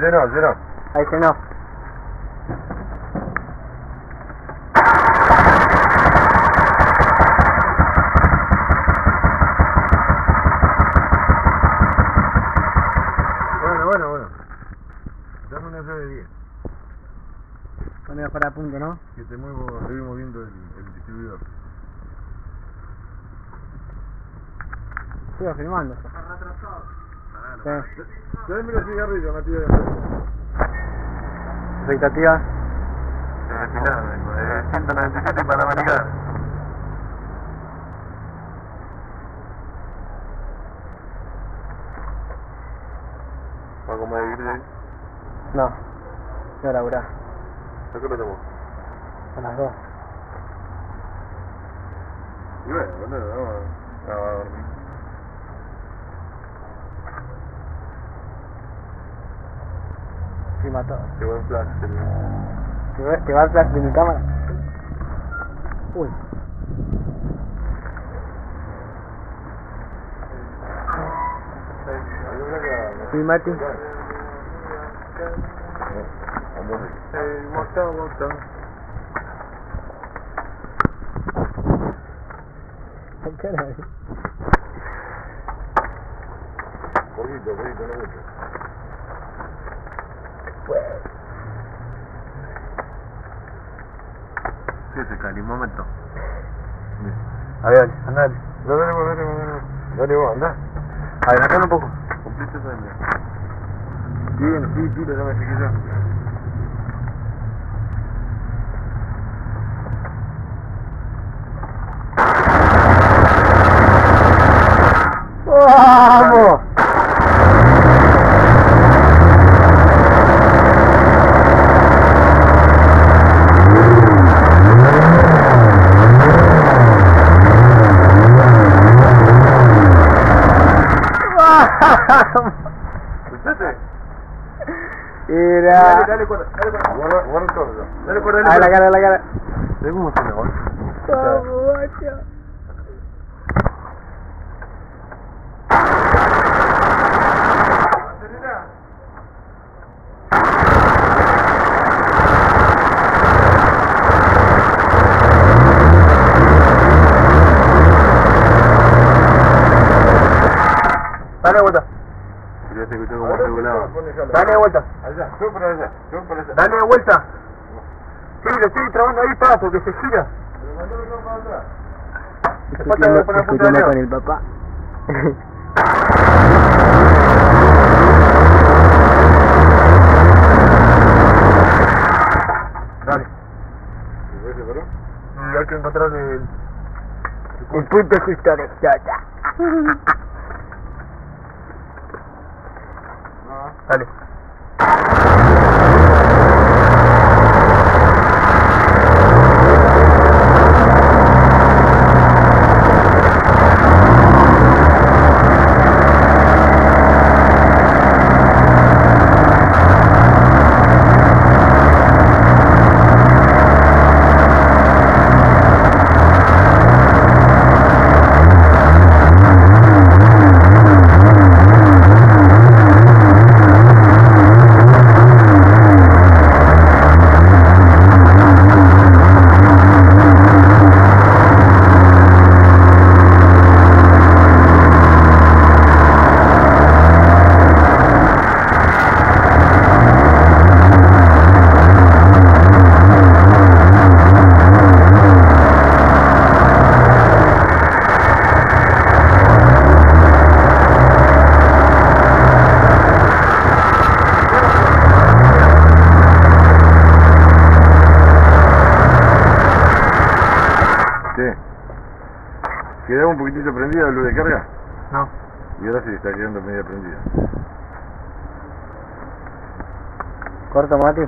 Llenó, llenó. Ahí se no. Bueno, bueno, bueno. Dame una llave de 10. Ponelo para punto, ¿no? Que te muevo, te voy moviendo el, el distribuidor. Sigo filmando. Sí. Yo le miro el cigarrillo a la tía. ¿Expectativa? De 197 para manejar. ¿Va como de vivir No. No laburá. ¿A qué lo tomó? A las dos. Y bueno, no, no, no, no, buen flash. ¿Te va, te va el flash de mi cámara? Uy. Sí, Mati. Hey, what's up, what's up? ¿Qué cara es? Poquito, poquito, no mucho. Sí, se cae, un momento. A ver, andale. Dale, dale, dale, dale. Dale vos, andá. Adelantalo un poco. Cumpliste. Bien, sí, sí, lo me seguí yo. ¡Vamos! ¿Escuchaste? Era... Dale, dale, cuerda, dale, cuerda. Guarda, guarda todo. Dale, cuerda, dale. A la cara, a la cara. ¿Ves cómo se me va? Vamos, guacho. Dale vuelta. Como regulado. Dale vuelta. Allá, yo allá, yo allá. Dale vuelta. Sí, lo estoy trabando ahí, pa, porque se gira. Pero para atrás. Poner punta de con el papá. Dale. ¿Y ves, se paró? Y hay que encontrar el... El punto justo de ألف ¿Quedaba un poquitito prendida la luz de carga? No. Y ahora sí está quedando media prendida. Corto, Mati.